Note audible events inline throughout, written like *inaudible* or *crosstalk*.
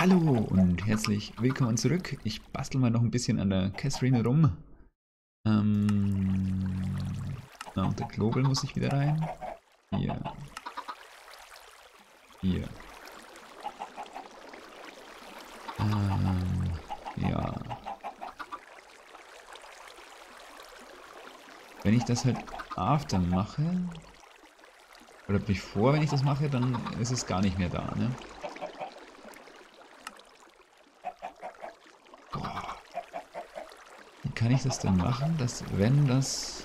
Hallo und herzlich willkommen zurück. Ich bastel mal noch ein bisschen an der Catherine rum. Ähm, na, und der Global muss ich wieder rein. Hier. Hier. Ähm, ja. Wenn ich das halt after mache, oder bevor, wenn ich das mache, dann ist es gar nicht mehr da, ne? Kann ich das denn machen, dass wenn das...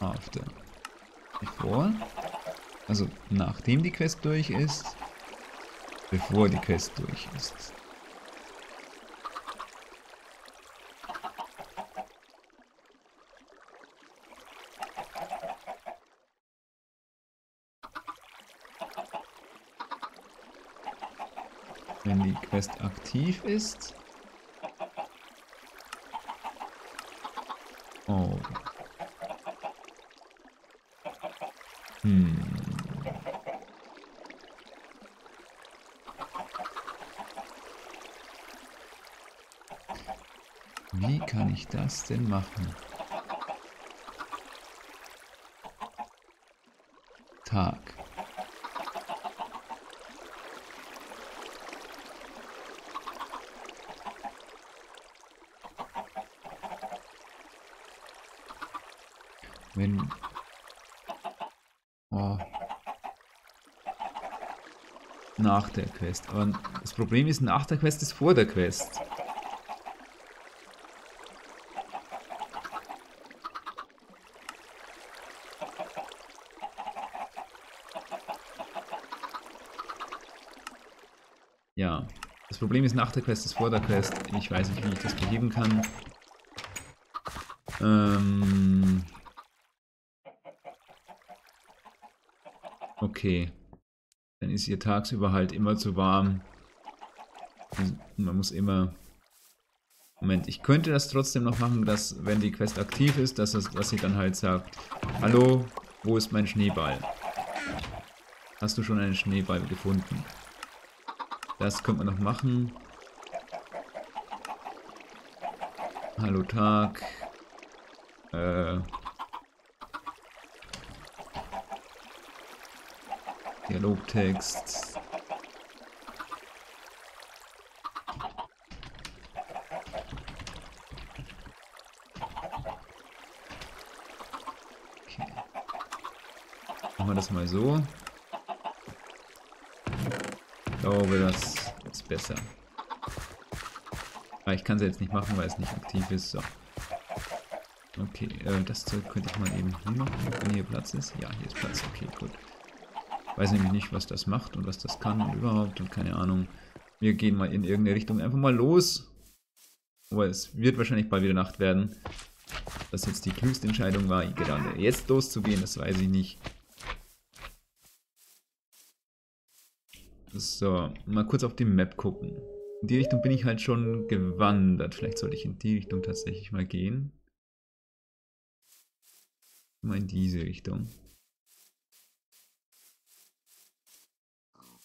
After. Bevor? Also nachdem die Quest durch ist, bevor die Quest durch ist. Wenn die Quest aktiv ist. Oh. Hm. Wie kann ich das denn machen? Tag. Wenn... Oh. Nach der Quest. Aber das Problem ist, nach der Quest ist vor der Quest. Ja, das Problem ist, nach der Quest ist vor der Quest. Ich weiß nicht, wie ich das beheben kann. Ähm... Okay. Dann ist ihr tagsüber halt immer zu warm. Man muss immer... Moment, ich könnte das trotzdem noch machen, dass, wenn die Quest aktiv ist, dass, es, dass sie dann halt sagt, Hallo, wo ist mein Schneeball? Hast du schon einen Schneeball gefunden? Das könnte man noch machen. Hallo Tag. Äh, Dialogtext. Okay. Machen wir das mal so. Ich glaube, das ist besser. Aber ich kann es jetzt nicht machen, weil es nicht aktiv ist. So. Okay, äh, das Zeug könnte ich mal eben hier machen, wenn hier Platz ist. Ja, hier ist Platz. Okay, gut. Weiß nämlich nicht, was das macht und was das kann und überhaupt und keine Ahnung. Wir gehen mal in irgendeine Richtung einfach mal los. Aber es wird wahrscheinlich bald wieder Nacht werden. Was jetzt die klügste Entscheidung war, gerade jetzt loszugehen, das weiß ich nicht. So, mal kurz auf die Map gucken. In die Richtung bin ich halt schon gewandert. Vielleicht sollte ich in die Richtung tatsächlich mal gehen. Mal in diese Richtung.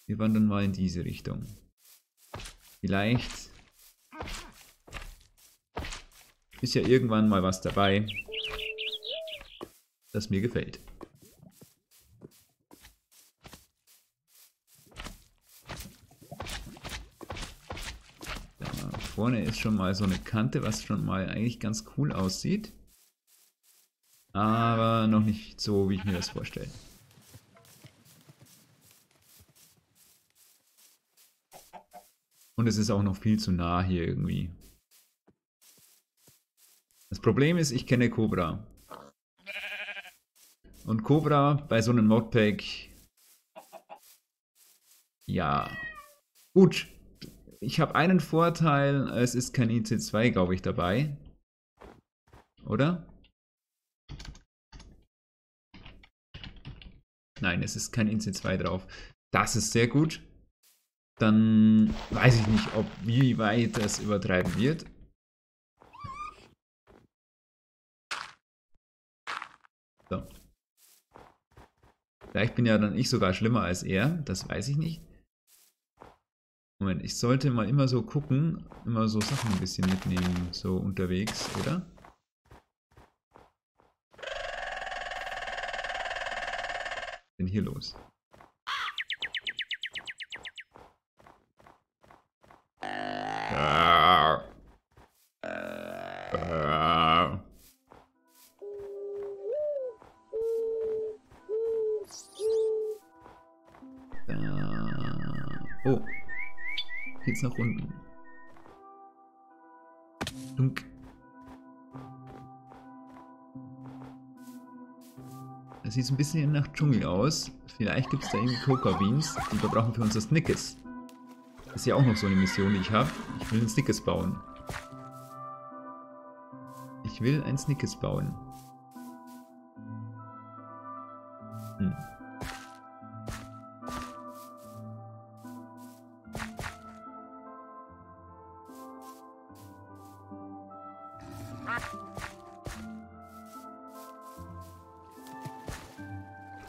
Wir wandern mal in diese Richtung. Vielleicht ist ja irgendwann mal was dabei, das mir gefällt. Da vorne ist schon mal so eine Kante, was schon mal eigentlich ganz cool aussieht. Aber noch nicht so, wie ich mir das vorstelle. Und es ist auch noch viel zu nah hier irgendwie. Das Problem ist, ich kenne Cobra. Und Cobra bei so einem Modpack... Ja. Gut. Ich habe einen Vorteil, es ist kein IC2, glaube ich, dabei. Oder? Nein, es ist kein IC2 drauf. Das ist sehr gut dann weiß ich nicht, ob wie weit das übertreiben wird. So. Vielleicht bin ja dann ich sogar schlimmer als er, das weiß ich nicht. Moment, ich sollte mal immer so gucken, immer so Sachen ein bisschen mitnehmen, so unterwegs, oder? Was ist denn hier los? Ah. Ah. Da. Oh. Geht's nach unten. Dunk. Das sieht so ein bisschen nach Dschungel aus. Vielleicht gibt es da irgendwie Coca Beans, die wir brauchen für unser Snickers. Das ist ja auch noch so eine Mission, die ich habe. Ich will ein Snickers bauen. Ich will ein Snickers bauen. Hm.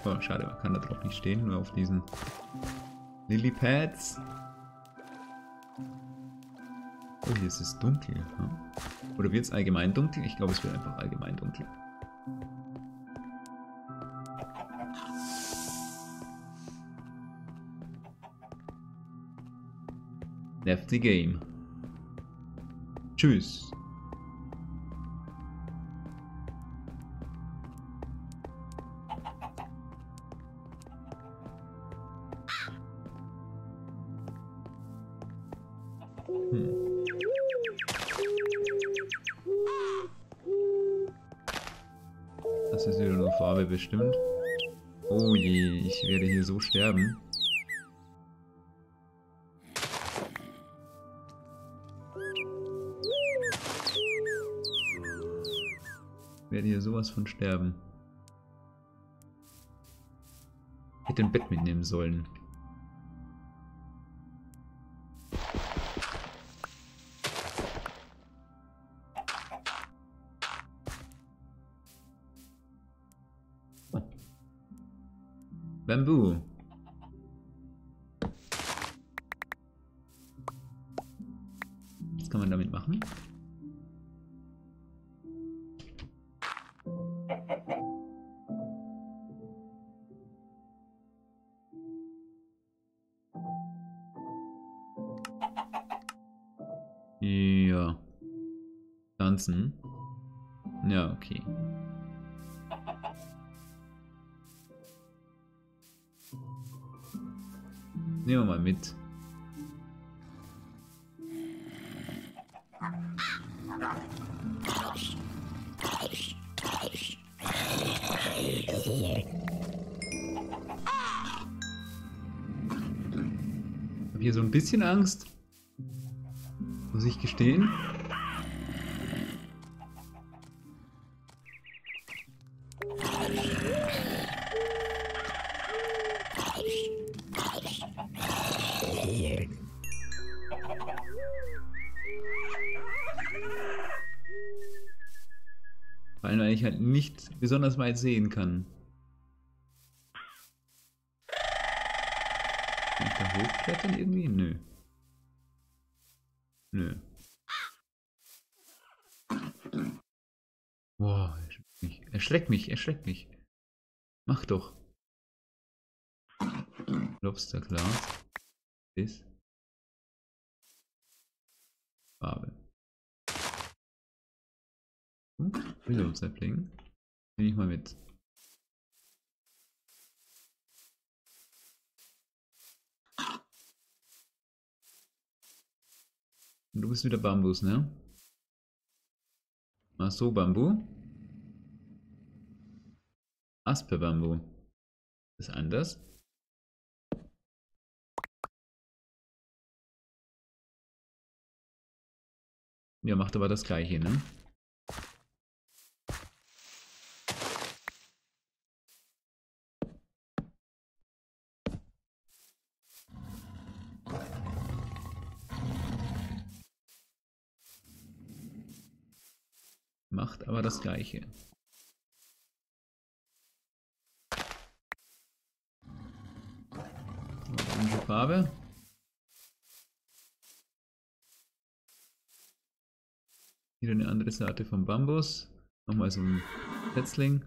Oh, schade, man kann da drauf nicht stehen, nur auf diesen Lilypads. Oh, hier ist es dunkel. Hm? Oder wird es allgemein dunkel? Ich glaube, es wird einfach allgemein dunkel. Left game. Tschüss. Bestimmt. Oh je, ich werde hier so sterben. Ich werde hier sowas von sterben. Ich hätte ein Bett mitnehmen sollen. Bamboo. Nehmen wir mal mit. Ich habe hier so ein bisschen Angst. Muss ich gestehen. Vor allem, weil ich halt nicht besonders weit sehen kann. Kann ich da hochklettern irgendwie? Nö. Nö. Boah, erschreckt mich, erschreckt mich. Mach doch. Lobsterglas. Ist. Farbe. Willow Sapling. Nehme ich mal mit. Und du bist wieder Bambus, ne? Ach so, Bambu. Aspe-Bambu. Ist anders. Ja, macht aber das gleiche, ne? Macht aber das gleiche. Farbe. Wieder eine andere Sorte vom Bambus. Nochmal so ein Setzling.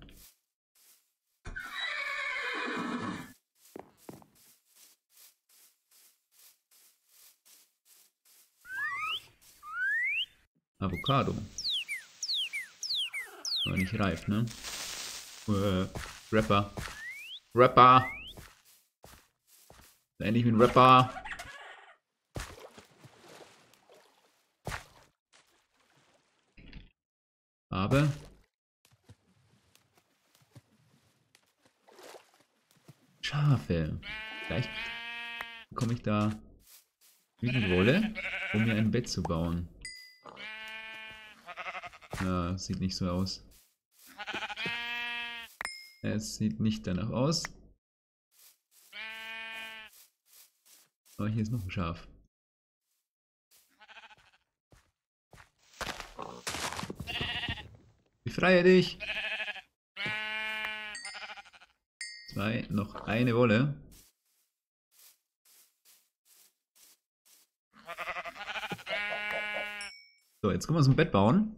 Avocado. Aber nicht reif, ne? Äh, Rapper. Rapper! Endlich mit Rapper! Aber... Schafe. Vielleicht bekomme ich da genügend Wolle, um mir ein Bett zu bauen. Ja, sieht nicht so aus. Es sieht nicht danach aus. Aber hier ist noch ein Schaf. Befreie dich! Zwei, noch eine Wolle. So, jetzt können wir uns ein Bett bauen.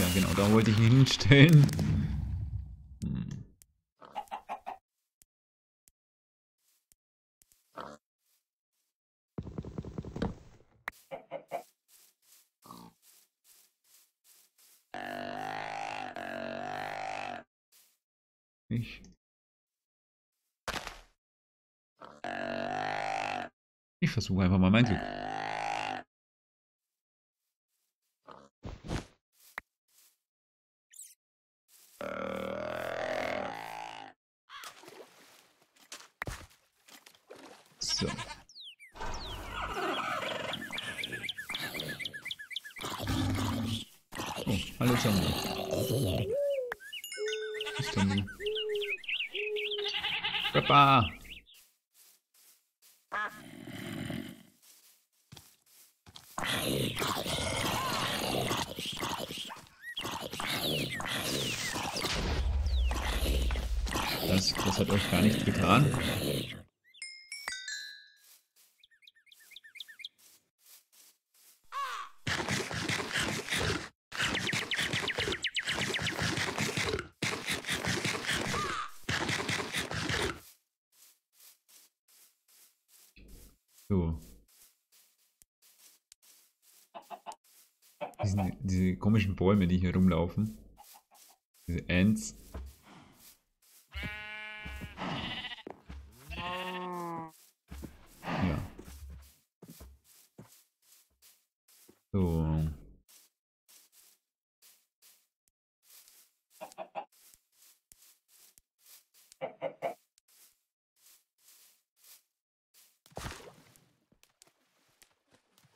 Ja, genau, da wollte ich ihn hinstellen. Ich. Ich versuche einfach mal mein Glück. So. Oh, hallo Zombie. Ist denn du? Papa! Das, das hat euch gar nichts getan. So. Diesen, diese komischen Bäume, die hier rumlaufen. Diese Ants. Ja. So.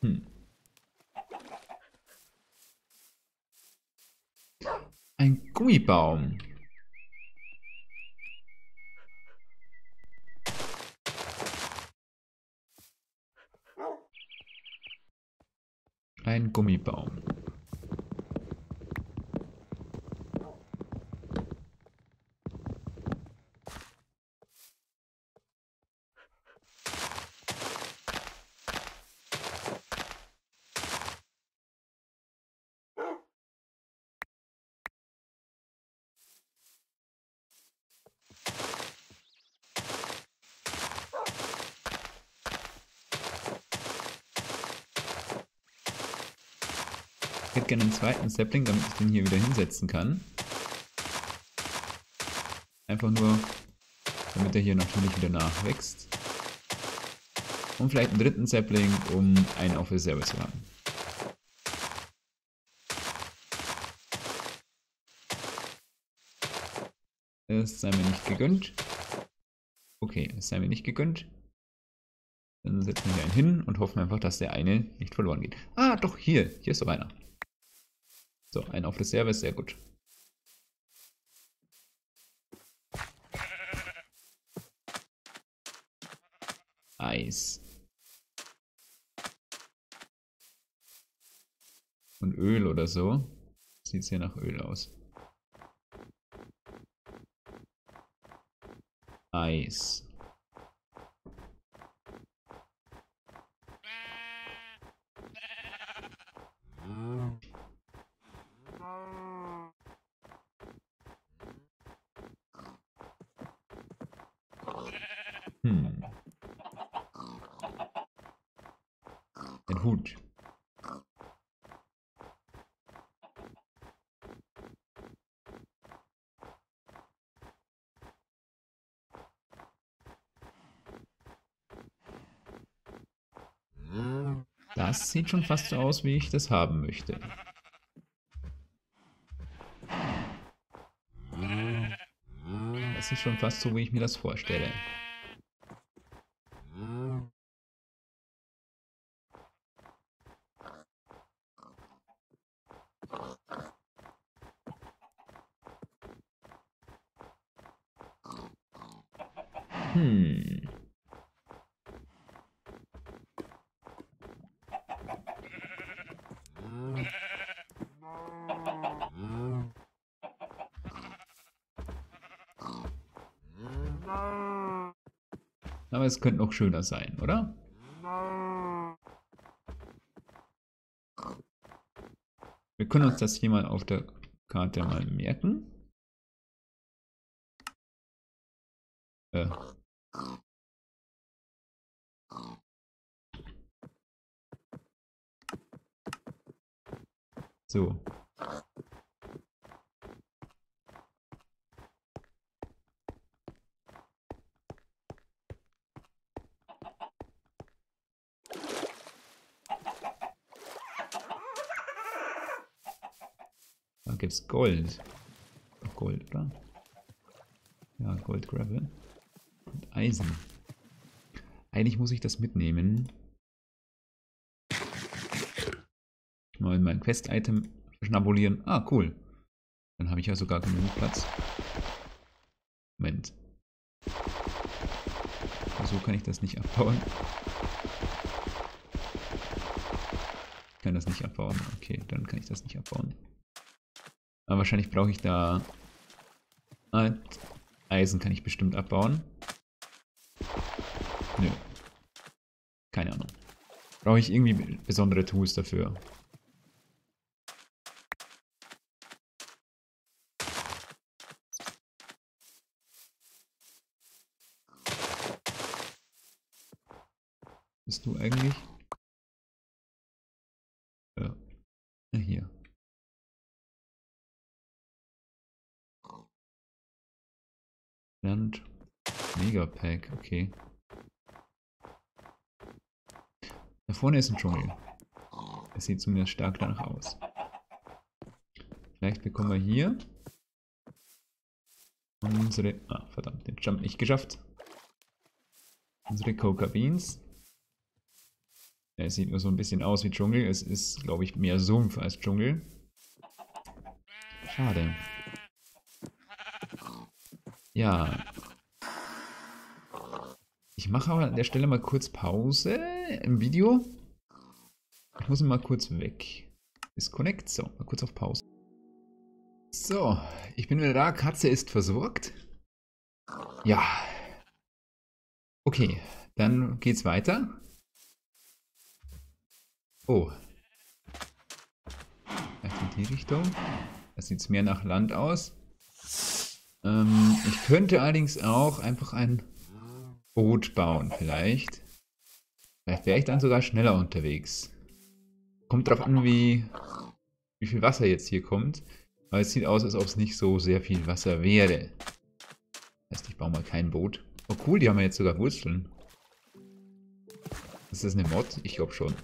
Hm. Ein Gummibaum. Ein Gummibaum. Ich hätte gerne einen zweiten Sapling, damit ich den hier wieder hinsetzen kann. Einfach nur, damit er hier natürlich wieder nachwächst. Und vielleicht einen dritten Sapling, um einen auf Reserve zu haben. Das sei mir nicht gegönnt. Okay, es sei mir nicht gegönnt. Dann setzen wir einen hin und hoffen einfach, dass der eine nicht verloren geht. Ah, doch, hier. Hier ist doch einer. So, ein auf Reserve, sehr gut. Eis. Und Öl oder so. Sieht hier nach Öl aus. Eis. Das sieht schon fast so aus, wie ich das haben möchte. Das ist schon fast so, wie ich mir das vorstelle. Hm. Aber es könnte noch schöner sein, oder? Wir können uns das hier mal auf der Karte mal merken. Äh. So. Gibt's Gold. Gold, oder? Ja, Gold Gravel. Und Eisen. Eigentlich muss ich das mitnehmen. Mal mein Quest-Item schnabulieren. Ah, cool. Dann habe ich ja sogar genug Platz. Moment. So kann ich das nicht abbauen. Ich kann das nicht abbauen. Okay, dann kann ich das nicht abbauen. Aber wahrscheinlich brauche ich da... Ah, Eisen kann ich bestimmt abbauen. Nö. Keine Ahnung. Brauche ich irgendwie besondere Tools dafür. Bist du eigentlich? Land. Megapack, okay. Da vorne ist ein Dschungel. Es sieht zumindest stark danach aus. Vielleicht bekommen wir hier unsere... Ah, verdammt, den Jump nicht geschafft. Unsere Coca Beans. Es sieht nur so ein bisschen aus wie Dschungel. Es ist, glaube ich, mehr Sumpf als Dschungel. Schade. Ja. Ich mache aber an der Stelle mal kurz Pause im Video. Ich muss mal kurz weg. Disconnect. So, mal kurz auf Pause. So, ich bin wieder da. Katze ist versorgt. Ja. Okay, dann geht's weiter. Oh. Vielleicht in die Richtung. Das sieht mehr nach Land aus. Ähm, ich könnte allerdings auch einfach ein Boot bauen, vielleicht. Vielleicht wäre ich dann sogar schneller unterwegs. Kommt drauf an, wie, wie viel Wasser jetzt hier kommt. Aber es sieht aus, als ob es nicht so sehr viel Wasser wäre. Das heißt, ich baue mal kein Boot. Oh cool, die haben ja jetzt sogar Wurzeln. Ist das eine Mod? Ich glaube schon.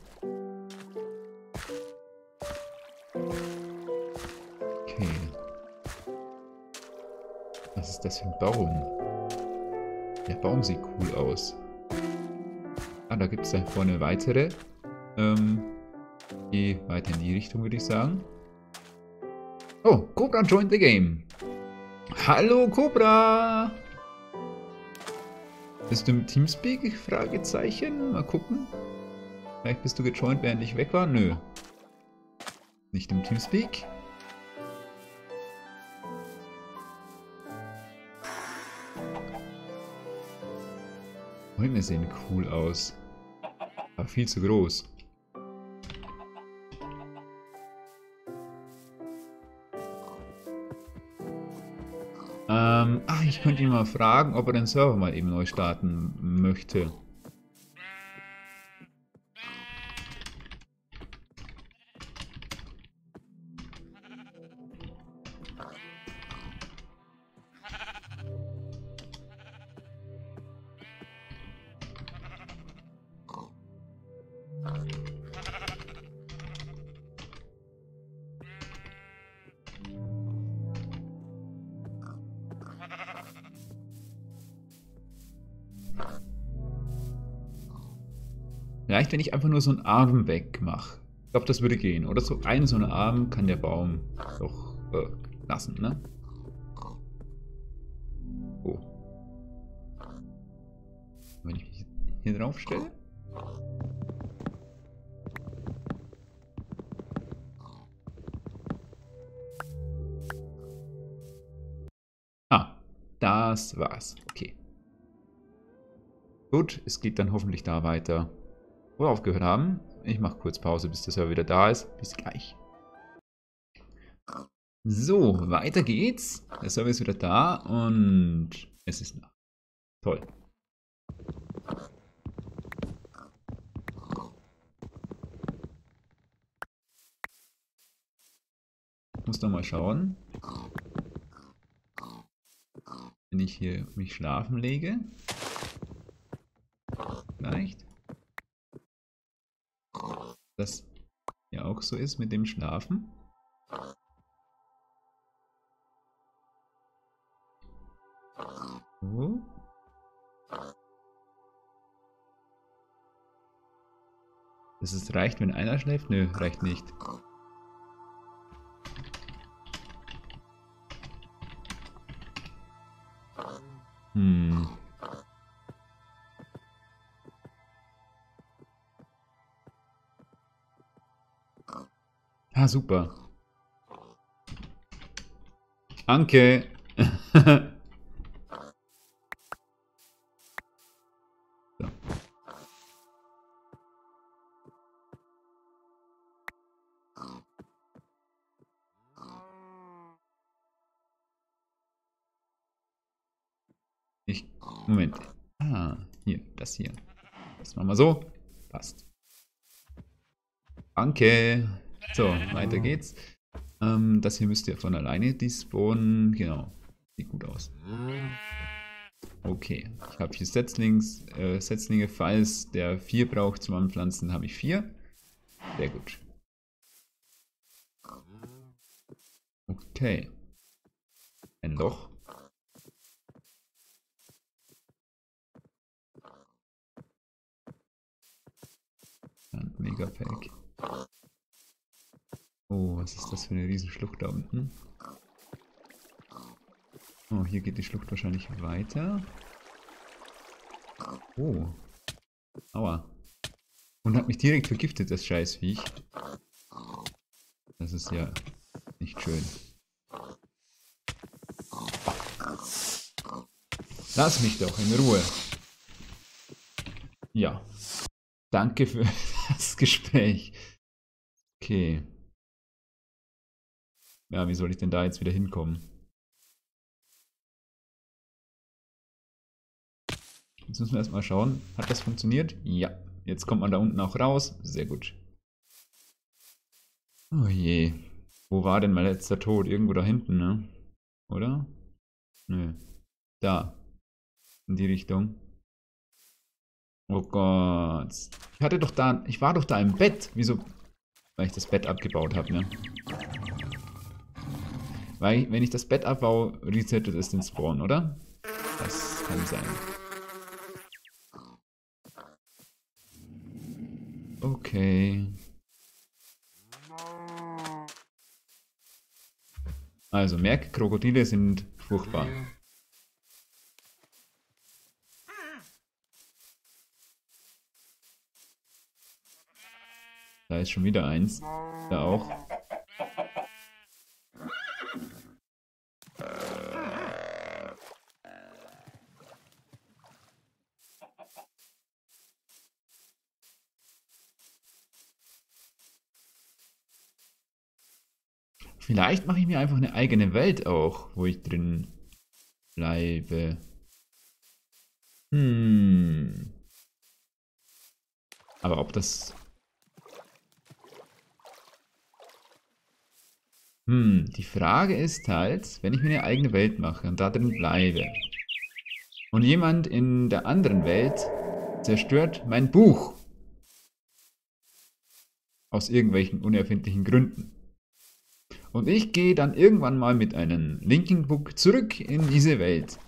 Ist das für ein Baum? Der Baum sieht cool aus. Ah, da gibt es da vorne weitere. Ähm, geh weiter in die Richtung, würde ich sagen. Oh, Cobra joined the game. Hallo, Cobra! Bist du im Teamspeak? Fragezeichen. Mal gucken. Vielleicht bist du gejoint, während ich weg war. Nö. Nicht im Teamspeak. Bäume sehen cool aus. Aber viel zu groß. Ähm, ach, ich könnte ihn mal fragen, ob er den Server mal eben neu starten möchte. Vielleicht, wenn ich einfach nur so einen Arm wegmache. Ich glaube, das würde gehen. Oder so einen so einen Arm kann der Baum doch äh, lassen, ne? Oh. Wenn ich mich hier drauf stelle? Ah, das war's. Okay. Gut, es geht dann hoffentlich da weiter wo wir aufgehört haben. Ich mache kurz Pause, bis der Server wieder da ist. Bis gleich. So, weiter geht's. Der Server ist wieder da und es ist nah. Toll. Muss noch mal schauen. Wenn ich hier mich schlafen lege. Vielleicht das ja auch so ist mit dem Schlafen. So. Dass es reicht, wenn einer schläft? Nö, reicht nicht. Hm. Ah, super. Anke. *laughs* so. Ich, Moment. Ah, hier, das hier. Das machen wir so. Passt. Danke. So, weiter geht's. Ähm, das hier müsste ja von alleine despawnen. Genau. Sieht gut aus. Okay, ich habe hier Setzlings, äh, Setzlinge. Falls der 4 braucht zum Anpflanzen, habe ich 4. Sehr gut. Okay. Ein Loch. Ein Megapack. Oh, was ist das für eine Riesenschlucht da unten? Oh, hier geht die Schlucht wahrscheinlich weiter. Oh. Aua. Und hat mich direkt vergiftet, das Scheißviech. Das ist ja nicht schön. Lass mich doch in Ruhe. Ja. Danke für *laughs* das Gespräch. Okay. Ja, wie soll ich denn da jetzt wieder hinkommen? Jetzt müssen wir erstmal schauen. Hat das funktioniert? Ja. Jetzt kommt man da unten auch raus. Sehr gut. Oh je. Wo war denn mein letzter Tod? Irgendwo da hinten, ne? Oder? Nö. Da. In die Richtung. Oh Gott. Ich hatte doch da... Ich war doch da im Bett. Wieso? Weil ich das Bett abgebaut habe, ne? Weil, wenn ich das Bett abbaue, resettet es den Spawn, oder? Das kann sein. Okay. Also, merk, Krokodile sind furchtbar. Da ist schon wieder eins. Da auch. Vielleicht mache ich mir einfach eine eigene Welt auch, wo ich drin bleibe. Hm. Aber ob das... Hm, die Frage ist halt, wenn ich mir eine eigene Welt mache und da drin bleibe und jemand in der anderen Welt zerstört mein Buch aus irgendwelchen unerfindlichen Gründen. Und ich gehe dann irgendwann mal mit einem Linking Book zurück in diese Welt.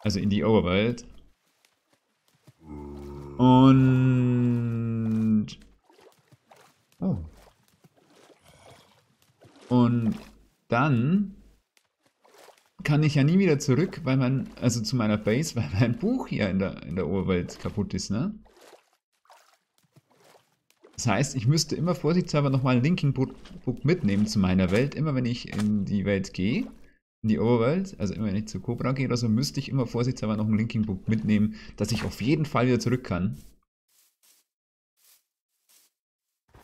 Also in die Overworld. Und... Oh. Und dann kann ich ja nie wieder zurück, weil mein, also zu meiner Base, weil mein Buch hier in der, in der Oberwelt kaputt ist, ne? Das heißt, ich müsste immer vorsichtshalber nochmal ein Linking Book mitnehmen zu meiner Welt. Immer wenn ich in die Welt gehe, in die Oberwelt, also immer wenn ich zu Cobra gehe oder so, müsste ich immer vorsichtshalber noch ein Linking Book mitnehmen, dass ich auf jeden Fall wieder zurück kann.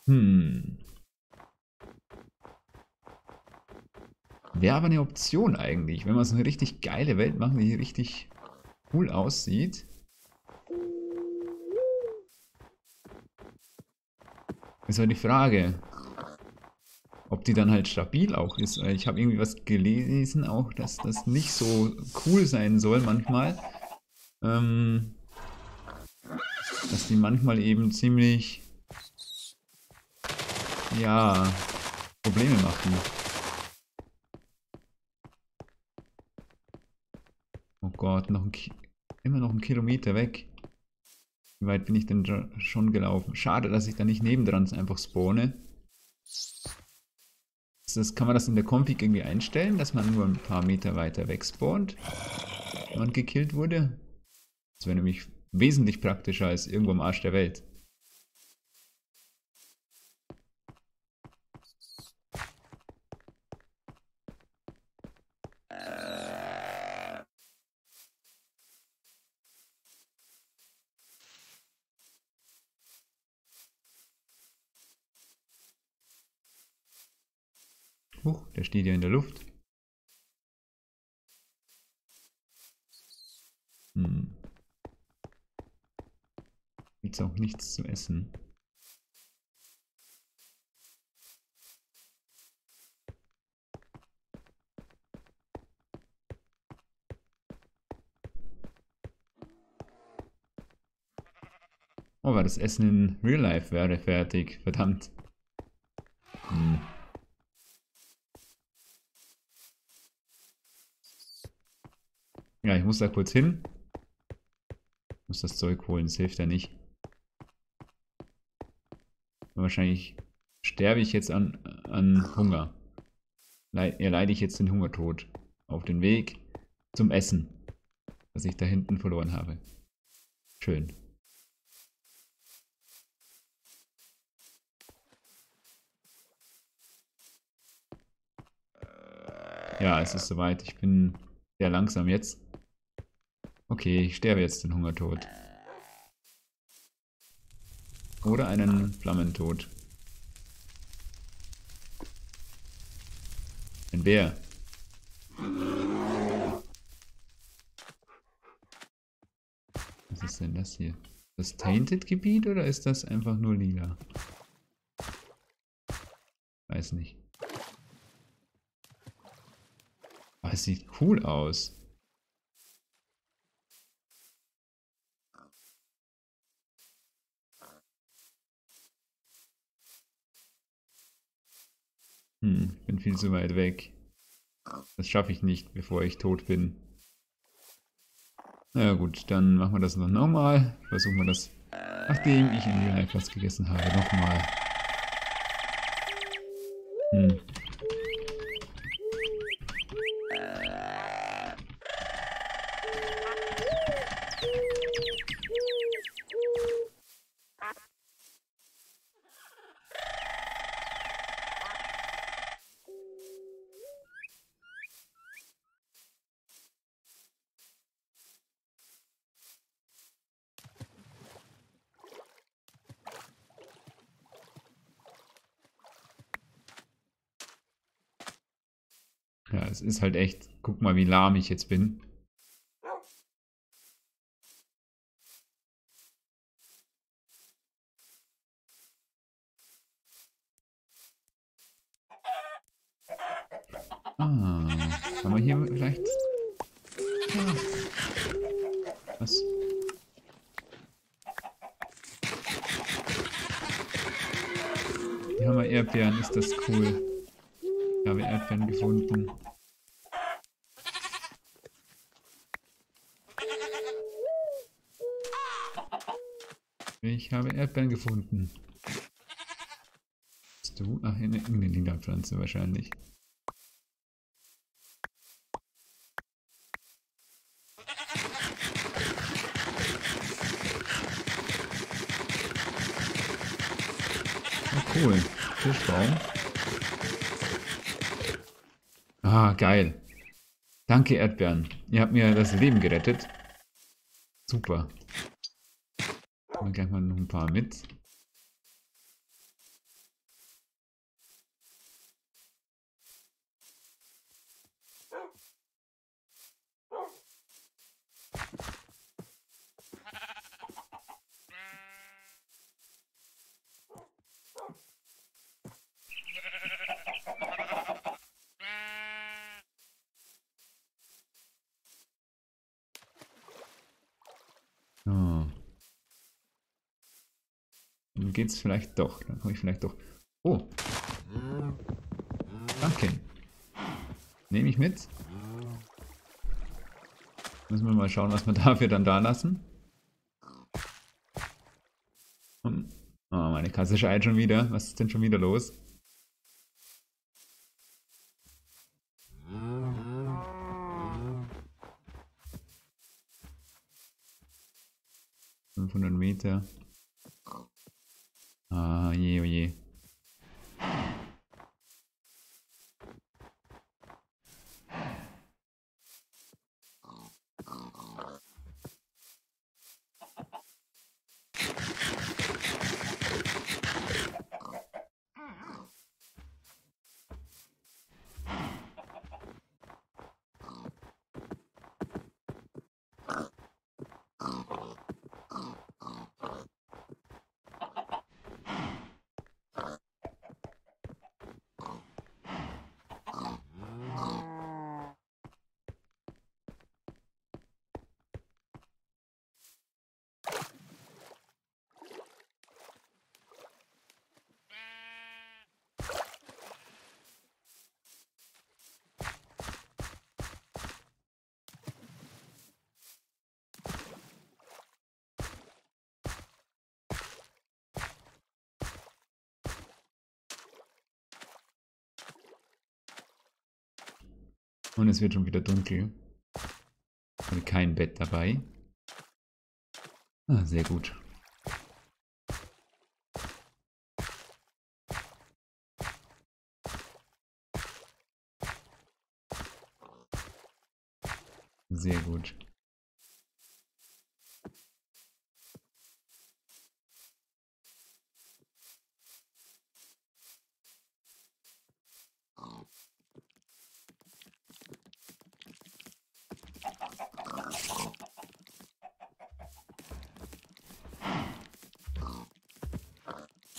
Hm. Wäre aber eine Option eigentlich, wenn wir so eine richtig geile Welt machen, die richtig cool aussieht. Ist halt die Frage, ob die dann halt stabil auch ist. Ich habe irgendwie was gelesen auch, dass das nicht so cool sein soll manchmal. Ähm, dass die manchmal eben ziemlich, ja, Probleme machen. Oh Gott, noch ein immer noch ein Kilometer weg. Wie weit bin ich denn schon gelaufen? Schade, dass ich da nicht nebendran einfach spawne. Das, kann man das in der Config irgendwie einstellen, dass man nur ein paar Meter weiter weg spawnt, wenn man gekillt wurde? Das wäre nämlich wesentlich praktischer als irgendwo am Arsch der Welt. Huch, der steht ja in der Luft. Hm. Gibt's auch nichts zu essen. Oh, war das Essen in Real Life wäre fertig. Verdammt. Hm. Ja, ich muss da kurz hin. Muss das Zeug holen, das hilft ja nicht. wahrscheinlich sterbe ich jetzt an, an Hunger. Leid, ja, leide ich jetzt den Hungertod. Auf den Weg zum Essen, das ich da hinten verloren habe. Schön. Ja, es ist soweit. Ich bin sehr langsam jetzt. Okay, ich sterbe jetzt den Hungertod. Oder einen Flammentod. Ein Bär. Was ist denn das hier? Das Tainted-Gebiet oder ist das einfach nur lila? Weiß nicht. Aber es sieht cool aus. Hm, bin viel zu weit weg. Das schaffe ich nicht, bevor ich tot bin. Na ja, gut, dann machen wir das noch nochmal. Versuchen wir das, nachdem ich in Real Life was gegessen habe, nochmal. Hm. Es ist halt echt. Guck mal, wie lahm ich jetzt bin. Ah, haben wir hier vielleicht... Ah. Was? Hier haben wir Erdbeeren, ist das cool. Ich habe Erdbeeren gefunden. Ich habe Erdbeeren gefunden. Bist du? Ach, in eine Lila-Pflanze wahrscheinlich. cool. Fischbaum. Ah, geil. Danke, Erdbeeren. Ihr habt mir das Leben gerettet. Super. Wir gleich mal noch ein paar mit. Geht's vielleicht doch. Dann komme ich vielleicht doch. Oh. Danke. Nehme ich mit. Müssen wir mal schauen, was wir *laughs* dafür dann da lassen. Oh, meine Kasse schreit schon wieder. Was ist denn schon wieder los? 500 Meter. Ah, je, oh je. Und es wird schon wieder dunkel. Und kein Bett dabei. Ah, sehr gut. Sehr gut.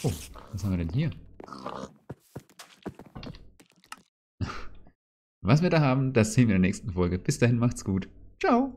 Oh, was haben wir denn hier? Da haben, das sehen wir in der nächsten Folge. Bis dahin macht's gut. Ciao.